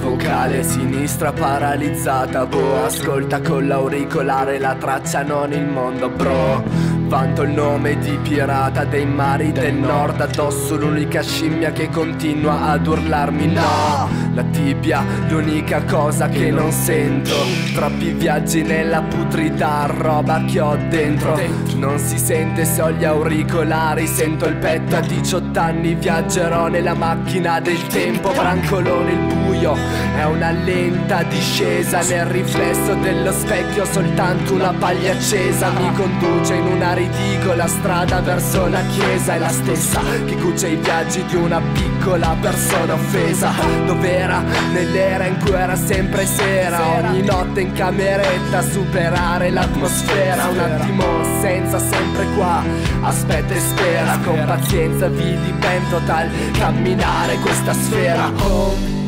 vocale sinistra paralizzata Boh, ascolta con l'auricolare la traccia non il mondo bro Vanto il nome di pirata dei mari del nord Addosso l'unica scimmia che continua ad urlarmi no! La tibia, l'unica cosa che non sento. Troppi viaggi nella putrida roba che ho dentro. Non si sente se ho gli auricolari Sento il petto. A 18 anni Viaggerò nella macchina del tempo. Brancolone il buio È una lenta discesa. Nel riflesso dello specchio Soltanto una paglia accesa. Mi conduce in una ridicola strada verso la chiesa È la stessa che cuce i viaggi di una piccola persona offesa. Dov'era nell'era in cui era sempre sera. Ogni notte in cameretta superare l'atmosfera. Un attimo senza sempre qua Aspetta e spera. Con pazienza vi dipendo dal camminare questa sfera. Home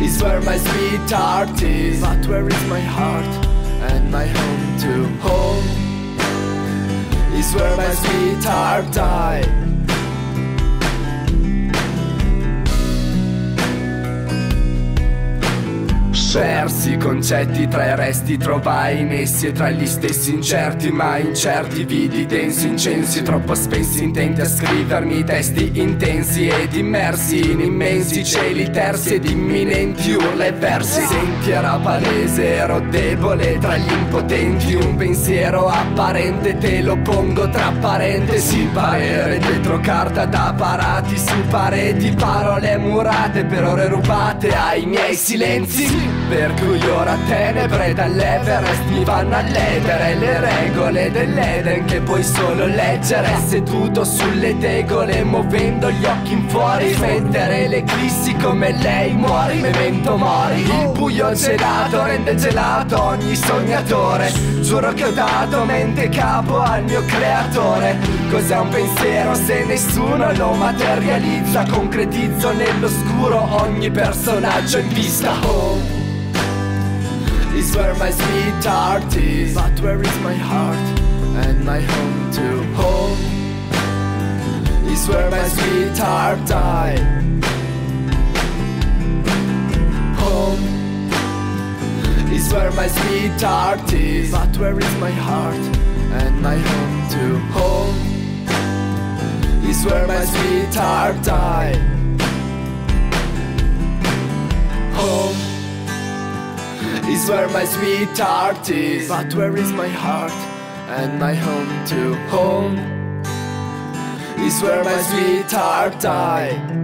is where my sweetheart is. But where is my heart? And sweetheart died Persi i concetti tra i resti trovai in essi e tra gli stessi incerti ma incerti vidi densi incensi troppo spessi intenti a scrivermi testi intensi ed immersi in immensi cieli tersi ed imminenti urla e versi. Senti era palese ero debole tra gli impotenti un pensiero apparente te lo pongo tra parentesi. Parere dietro carta da parati su pareti parole murate per ore rubate ai miei silenzi. Per cui ora tenebre dall'Everest mi vanno a ledere le regole dell'Eden che puoi solo leggere. Seduto sulle tegole muovendo gli occhi in fuori mettere l'eclissi come lei muori memento mori. Il buio gelato rende gelato ogni sognatore. Giuro che ho dato mente capo al mio creatore. Cos'è un pensiero se nessuno lo materializza? Concretizzo nell'oscuro ogni personaggio in vista. Oh is where my sweetheart is. But where is my heart and my home to home? Is where my sweetheart died Home. Is where my sweetheart is. But where is my heart and my home to home? Is where my sweetheart died where my sweetheart is. But where is my heart and my home to home Is where my sweetheart died.